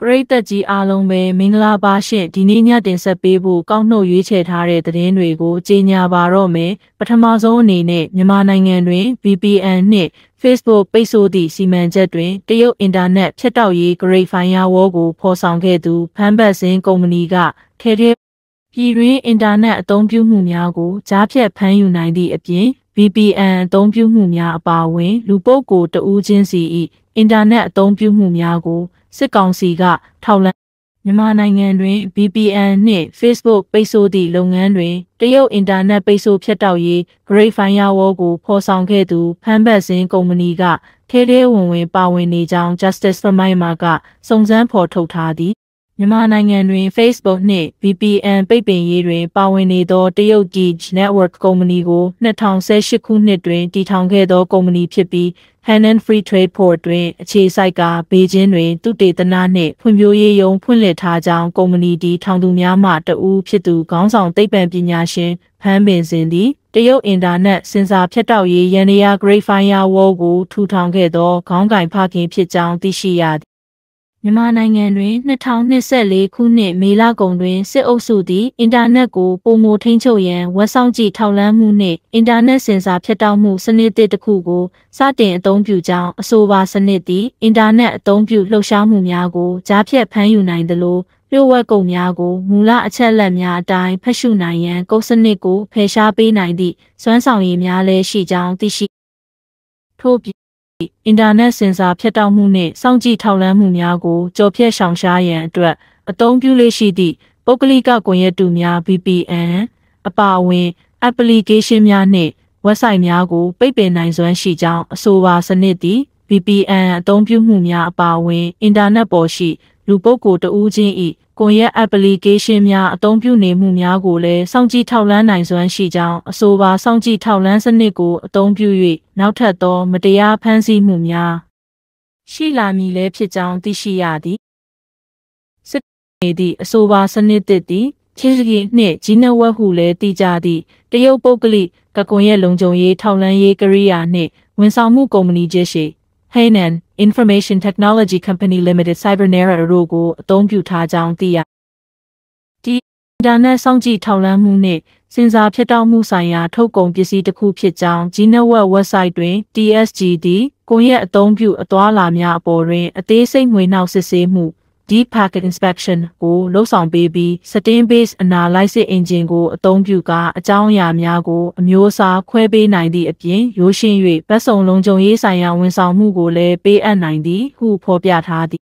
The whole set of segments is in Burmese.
ပရိသတ်ကြီးအားလုံးပဲမင်္ဂလာပါရှင်ဒီနေ့ညတင်ဆက်ပေးဖို့ကောက်နှုတ်ရွေးချယ်ထားတဲ့သတင်းတွေကိုကြေညာပါတော့မယ်ပထမဆုံးအနေနဲ့မြန်မာနိုင်ငံတွင် VPN နှင့် Facebook ပိတ်ဆို့သည့်စီမံချက်တွင်တရုတ်အင်တာနက်ဖြတ်တောက်ရေး Great Firewall ကိုဖော်ဆောင်ခဲ့သူဖန်ဘတ်စင်းကုမ္ပဏီကထဲထဲပြည်တွင်းအင်တာနက်အသုံးပြုမှုများကိုကြားဖြတ်ဖမ်းယူနိုင်သည့်အပြင် VPN အသုံးပြုမှုများအပါအဝင် လူပုဂ္ဂိုလ်တဦးချင်းစီ၏အင်တာနက်အသုံးပြုမှုများကို စစ်ကောင်စီကထောက်လှမ်းမြန်မာနိုင်ငံတွင် VPN နှင့် Facebook ပိတ်ဆို့သည့်လုပ်ငန်းတွင်တရုတ်အင်တာနက်ပိတ်ဆို့ဖြတ်တောက်ရေး Great Firewall ကိုဖော်ဆောင်ခဲ့သူဖန်ဘတ်စင်းကုမ္ပဏီကထဲထဲဝင်ဝင်ပါဝင်နေကြောင်း Justice for Myanmar ကစုံစမ်းဖော်ထုတ်ထားသည် မြန်မာနိုင်ငံတွင် Facebook နှင့် VPN ပိတ်ပင်ရေးတွင် ပါဝင်နေသောတရုတ် Gage Network ကုမ္ပဏီကို2018ခုနှစ်တွင်တည်ထောင်ခဲ့သောကုမ္ပဏီဖြစ်ပြီး Henan Free Trade Port တွင်အခြေစိုက်ကဘေကျင်းတွင်သူတေသနနှင့်ဖွံ့ဖြိုးရေးယုံဖွင့်လှစ်ထားကြောင်းကုမ္ပဏီတီထောင်သူများမှတဦးဖြစ်သူခေါင်းဆောင်သိပ္ပံပညာရှင်ဖမ်းပင်စင်သည်တရုတ်အင်တာနက်စင်ဆာဖြတ်တောက်ရေးရန်ရာ Great Firewall ကိုထူထောင်ခဲ့သောခေါင်းကင်ဖခင်ဖြစ်ကြောင်းသိရှိရသည် မြန်မာနိုင်ငံတွင်2024ခုနှစ်မေလကုန်တွင်စစ်အုပ်စုသည်အင်တာနက်ကိုပုံမထိန်ချုပ်ရန်ဝက်ဆောင်ကြည့်ထောက်လှမ်းမှုနှင့်အင်တာနက်စင်ဆာဖြတ်တောက်မှုစနစ်တစ်ခုကိုစတင်အသုံးပြုကြောင်းအဆိုပါစနစ်သည်အင်တာနက်အသုံးပြုလှုပ်ရှားမှုများကိုကြားဖြတ်ဖမ်းယူနိုင်သလိုလျှို့ဝှက်ကုန်များကိုမူလအချက်အလက်များအတိုင်းဖတ်ရှုနိုင်ရန်ကုတ်စနစ်ကိုဖယ်ရှားပေးနိုင်သည့်စွမ်းဆောင်ရည်များလည်းရှိကြောင်းသိရှိထို့ပြင် အင်တာနက်စင်ဆာဖြတ်တောက်မှုနှင့်စောင့်ကြည့်ထောက်လှမ်းမှုများကိုကြော်ဖြတ်ရှောင်ရှားရန်အတွက်အသုံးပြုလေ့ရှိသည့်ပုဂ္ဂလိကကွန်ရက်တူများ VPN အပါအဝင် application များနှင့် website များကိုပိတ်ပင်နိုင်စွမ်းရှိကြောင်းအဆိုပါစနစ်သည် VPN အသုံးပြုမှုများအပါအဝင်အင်တာနက်ပေါ်ရှိ လူပုဂ္ဂိုလ်တဦးချင်း၏ကွန်ရက် application များအသုံးပြုနေမှုများကိုလည်းစောင့်ကြည့်ထောက်လှမ်းနိုင်စွမ်းရှိကြောင်းအဆိုပါစောင့်ကြည့်ထောက်လှမ်းစနစ်ကိုအသုံးပြု၍နောက်ထပ်သော မတရားဖမ်းဆီးမှုများရှိလာမည်လည်းဖြစ်ကြောင်းသိရှိရသည်စစ်နေသည့်အဆိုပါစနစ်တစ်သည်ချင်းစကီနှင့်ဂျီနဝက်ဟုလည်းသိကြသည့်တရုတ်ပုဂ္ဂလိကကွန်ရက်လုံခြုံရေးထောက်လှမ်းရေးကိရိယာနှင့်ဝန်ဆောင်မှုကုမ္ပဏီချင်းရှိ Hainan Information Technology Company Limited Cybernera တို့ကိုအသုံးပြုထားကြောင်းသိရဒီအင်တာနက်စောင့်ကြည့်ထောက်လှမ်းမှုနှင့်စင်ဆာဖြတ်တောက်မှုဆိုင်ရာထုတ်ကုန်ပစ္စည်းတစ်ခုဖြစ်ကြောင်း Gnetwork website တွင် TSG သည်ကိုယ့်ရဲ့အသုံးပြုအသွာလာများအပေါ်တွင်အသေးစိတ်ငွေနှောက်စစ်ဆေးမှု deep packet inspection ကိုလှုပ်ဆောင်ပေးပြီး stain based analysis engine ကိုအသုံးပြုကာအကြောင်းအရာများကိုအမျိုးအစားခွဲပေးနိုင်သည့်အပြင်ရိုးရှင်း၍ဗတ်စုံလုံးကြုံရေးဆိုင်ရာဝန်ဆောင်မှုကိုလည်းပေးအပ်နိုင်သည်ဟုဖော်ပြထားသည်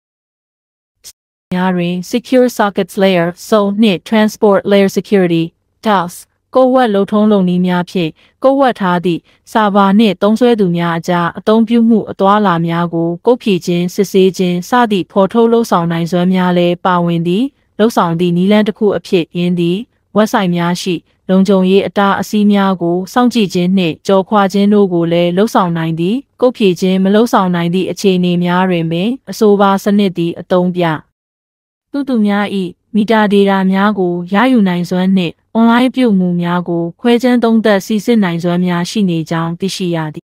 များတွင် secure sockets layer စုံနှင့် transport layer security task ကိုဝက်လုံထုံးလုံနည်းများဖြင့်ကိုဝက်ထားသည့်စာဘာနှင့်သုံးစွဲသူများအကြားအသုံးပြုမှုအသွာလာများကိုကုတ်ဖြည့်ခြင်းစစ်ဆေးခြင်းစသည့်ဖော်ထုတ်လှုပ်ဆောင်နိုင်စွမ်းများလည်းပါဝင်သည်လှုပ်ဆောင်သည့်နည်းလမ်းတစ်ခုအဖြစ်ရင်းသည် website များရှိလုံခြုံရေးအတားအဆီးများကိုစောင့်ကြည့်ခြင်းနှင့်ကြော်ခွာခြင်းတို့ကိုလည်းလှုပ်ဆောင်နိုင်သည်ကုတ်ဖြည့်ခြင်းမလှုပ်ဆောင်နိုင်သည့်အခြေအနေများတွင်ပင်အဆိုပါစနစ်သည်အသုံးပြသူသူများ၏ မီတာဒေတာများကိုရယူနိုင်စွမ်းနှင့်အွန်လိုင်းပြုမှုများကို ခွဲခြမ်းသုံးသပ်စီစစ်နိုင်စွမ်းများရှိနေကြောင်းသိရှိရသည်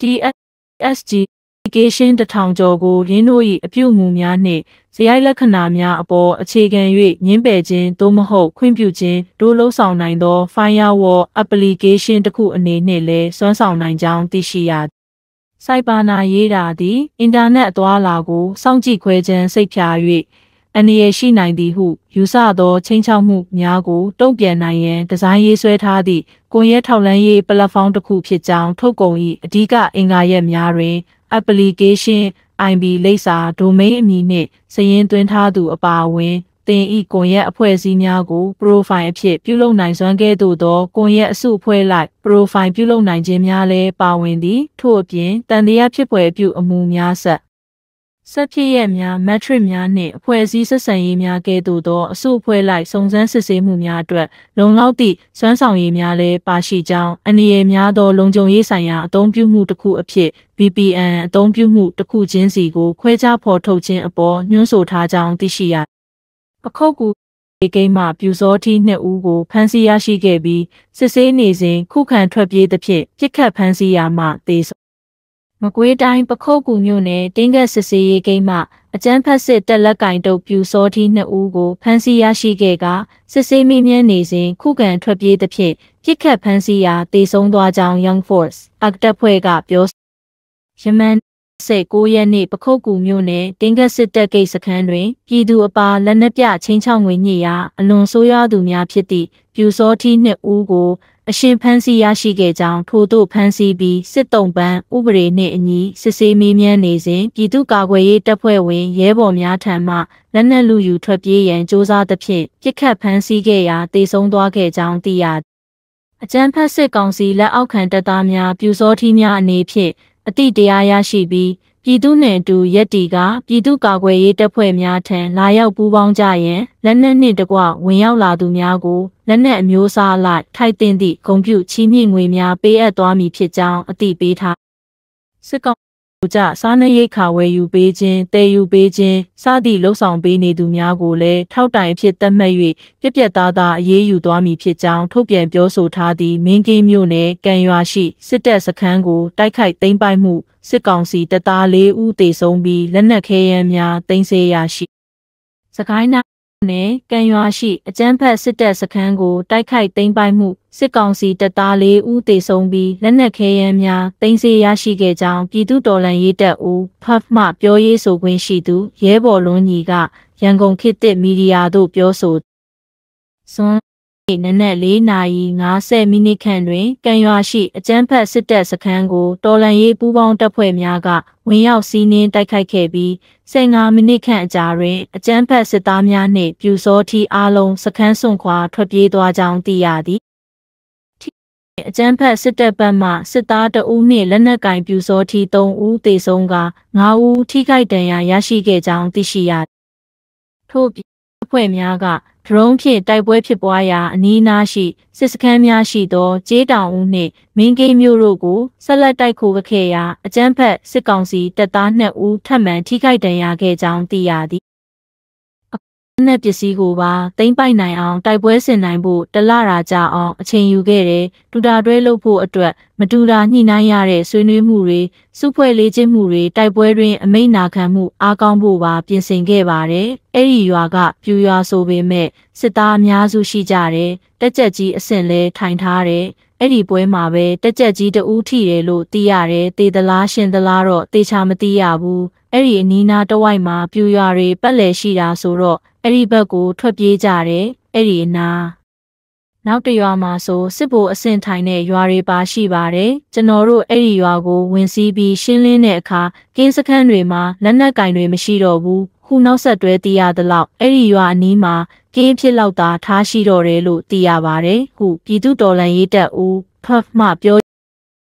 DSG application တထောင်ကျော်ကိုရင်းတို့၏အပြုမူများနှင့်ဇယိုက်လက္ခဏာများအပေါ်အခြေခံ၍ညှင်းပယ်ခြင်းသို့မဟုတ်ခွင့်ပြုခြင်းတို့လှုပ်ဆောင်နိုင်သော firewall application တစ်ခုအနေနှင့်လည်းစွမ်းဆောင်နိုင်ကြောင်းသိရှိရသည်စိုက်ပါနာရေးတာသည်အင်တာနက်အသွားလာကိုစောင့်ကြည့်ခွဲခြင်းစိတ်ဖြာ၍ အန္တရာယ်ရှိနိုင်သည်ဟုယူဆသောချင်းချောက်မှုများကိုတုံ့ပြန်နိုင်ရန်ဒီဇိုင်းရေးဆွဲထားသည့်ကွန်ရက်ထောက်လှမ်းရေးပလက်ဖောင်းတစ်ခုဖြစ်ကြောင်းထုတ်ကုန်၏အဓိကအင်္ဂါရက်များတွင် application IP လိပ်စာ domain အမည်နှင့်စာရင်းသွင်းထားသူအပါအဝင်တင်ဤကွန်ရက်အဖွဲ့အစည်းများကို profile အဖြစ်ပြုလုပ်နိုင်စွမ်းကဲ့သို့သောကွန်ရက်အစုအဖွဲ့လိုက် profile ပြုလုပ်နိုင်ခြင်းများလည်းပါဝင်သည်ထို့အပြင်တန်တရားဖြစ်ပွဲပြုအမှုများဆက် ဆက်ဖြစ်ရများ metric များနှင့်အဖွဲ့အစည်းဆက်ဆံရေးများကဲ့သို့သောအစုအဖွဲ့လိုက်စုံစမ်းစစ်ဆေးမှုများအတွက်လုံလောက်သည့်စွမ်းဆောင်ရည်များလည်းပါရှိကြောင်းအနေရများသောလုံခြုံရေးဆိုင်ရာအသုံးပြုမှုတစ်ခုအဖြစ် VPN အသုံးပြုမှုတစ်ခုချင်းစီကိုခွဲခြားဖော်ထုတ်ခြင်းအပေါ်ညွှန်းဆိုထားကြောင်းသိရှိရပခုတ်ကူကိန်းမှပြူစောထီးနှစ်ဦးကိုဖမ်းဆီးရရှိခဲ့ပြီးစစ်ဆေးနေစဉ်ခုခံထွက်ပြေးသဖြင့်ပြစ်ခတ်ဖမ်းဆီးရာမှသေ မကွေးတိုင်းပခုတ်ကူမြို့နယ်တင်းကက်စစ်စေးရေးဂိမ်းမှအကျန်းဖက်စစ်တက်လက်ကင်တုပ်ပြူစောထီးနှစ်ဦးကိုဖမ်းဆီးရရှိခဲ့ကစစ်ဆေးမိမြန်းနေစဉ်ခုခံထွက်ပြေးသဖြင့်ပြစ်ခတ်ဖမ်းဆီးရာတေဆုံးသွားကြောင်း Young Force အကတပ်ဖွဲ့ကပြောယမန်16ရက်နေ့ပခုတ်ကူမြို့နယ်တင်းကက်စစ်တပ်ဂိတ်စခန်းတွင်ပြည်သူအပါလက်နက်ပြချင်းချောင်းငွေညစ်ရာအလွန်ဆိုးရွားသူများဖြစ်သည့်ပြူစောထီးနှစ်ဦးကို အရှင်ဖမ်းဆီးရရှိခဲ့ကြောင်းထို့သို့ဖမ်းဆီးပြီးစစ်တုံးပန်းဥပဒေနှင့်အညီစစ်ဆေးမေးမြန်းနေစဉ်ပြည်သူ့ကာကွယ်ရေးတပ်ဖွဲ့ဝင်ရဲဘော်များထံမှလက်နက်လူယူထွက်ပြေးရန်စ조사သဖြင့်ပြစ်ခတ်ဖမ်းဆီးခဲ့ရာတေဆုံးသွားခဲ့ကြောင်းသိရအကြမ်းဖက်စစ်ကောင်စီလက်အောက်ခံတပ်သားများပြူစောထီးများအနေဖြင့်အတိတရားရရှိပြီး ပြည်သူနှင့်အတူရက်တီကပြည်သူ့ကာကွယ်ရေးတပ်ဖွဲ့များထံလာရောက်ပူးပေါင်းကြရန်လက်နက်နှင့်တကွဝင်ရောက်လာသူများကိုလက်နက်အမျိုးအစားအလိုက်ထိုက်တင်သည့်ဂုံပြုချီးမြှင့်ငွေများပေးအပ်သွားမည်ဖြစ်ကြောင်းအသိပေးထားစစ်ကောင် ကြစားနပ်ရိက္ခာဝယ်ယူပေးခြင်းတည်ယူပေးခြင်းစသည့်လှုပ်ဆောင်ပေးနေသူများကိုလည်းထောက်တိုင်ဖြစ်သတ်မှတ်၍ပြက်ပြက်သားသားအရေးယူသွားမည်ဖြစ်ကြောင်းထုတ်ပြန်ပြောဆိုထားသည့်မင်းကင်းမြို့နယ်ကံရွာရှိစစ်တပ်စခန်းကိုတိုက်ခိုက်သိမ်းပိုက်မှုစစ်ကောင်စီတပ်သား၄ဦးသေဆုံးပြီးလက်နက်ခဲယမ်းများတင်ဆက်ရရှိစကိုင်းနာ နယ်ကံရွာရှိအကြမ်းဖက်စစ်တပ်စခန်းကိုတိုက်ခိုက်သိမ်းပိုက်မှုစစ်ကောင်စီတပ်သား၄ဦးသေဆုံးပြီးလက်နက်ခဲယမ်းများတင်ဆက်ရရှိခဲ့ကြောင်းပြည်သူ့တော်လှန်ရေးတပ်ဦးဖတ်မှပြောရေးဆိုခွင့်ရှိသူရဲဘော်လွန်းကြီးကရန်ကုန်ခေတ်သစ်မီဒီယာသို့ပြောဆိုစွန် နနက်၄နာရီ50မိနစ်ခန့်တွင်ကံရွာရှိအကျန်းဖက်စစ်တပ်စခန်းကိုတော်လန်ရေးပူးပေါင်းတပ်ဖွဲ့များကဝင်ရောက်စီးနင်းတိုက်ခိုက်ခဲ့ပြီး15မိနစ်ခန့်အကြာတွင်အကျန်းဖက်စစ်သားများနှင့်ပြူစောထီအားလုံးစခန်းစွန့်ခွာထွက်ပြေးသွားကြောင်းသိရသည်အကြမ်းဖက်စစ်တပ်ဘက်မှစစ်သားတအူးနှင့်လက်နက်ကင်ပြူစောထီ3ဦးသေဆုံးက9ဦးထိခိုက်ဒဏ်ရာရရှိခဲ့ကြောင်းသိရှိရထို့အဖွဲ့များက ဒရုန်းဖြင့်တိုက်ပွဲဖြစ်ပွားရာအနီးအနားရှိစစ်စခန်းများရှိသောကျေးတောင်ဦးနှင့်မင်းကိန်းမြို့တို့ကိုဆက်လက်တိုက်ခိုက်ခဲ့ရာအကြမ်းဖက်စစ်ကောင်စီတပ်သား2ဦးထပ်မံထိခိုက်ဒဏ်ရာခဲ့ကြောင်းသိရသည် နဲ့ပစ္စည်းကိုပါသိမ့်ပိုက်နိုင်အောင်တိုက်ပွဲဆင်နိုင်ဖို့တလရာကြာအောင်အချိန်ယူခဲ့တယ်။တူတာတွဲလုပ်ဖို့အတွက်မတူတာညှိနှိုင်းရတဲ့ဆွေးနွေးမှုတွေစုဖွဲ့လေးချင်းမှုတွေတိုက်ပွဲတွင်အမိန့်နာခံမှုအားကောင်းဖို့ပါပြင်ဆင်ခဲ့ပါတယ်။အဲ့ဒီရွာကပြူရွာဆိုပေမဲ့စစ်သားအများစုရှိကြတယ်။တက်ကြက်ကြီးအဆင့်လဲထိုင်ထားတယ်။အဲ့ဒီပွဲမှာပဲတက်ကြက်ကြီးတဦးထိတယ်လို့သိရတယ်။တေသလားရှင်သလားတော့တေချာမသိရဘူး။ အဲ့ဒီအနီးနားတဝိုက်မှာပြူရွာတွေပတ်လည်ရှိတာဆိုတော့အဲ့ဒီဘက်ကိုထွက်ပြေးကြတယ်။အဲ့ဒီအနားနောက်တရွာမှာဆိုစစ်ဗိုလ်အဆင့်ထိုင်တဲ့ရွာတွေပါရှိပါတယ်။ကျွန်တော်တို့အဲ့ဒီရွာကိုဝင်စီးပြီးရှင်းလင်းတဲ့အခါကင်းစခန်းတွေမှာလက်နက်ကင်တွေမရှိတော့ဘူး။ခုနောက်ဆက်တွဲသိရသလောက်အဲ့ဒီရွာအနီးမှာကင်းဖြစ်လောက်သာထားရှိတော့တယ်လို့သိရပါတယ်။ဟုပြည်သူတော်လှန်ရေးတပ်ဦးဖတ်မှပြော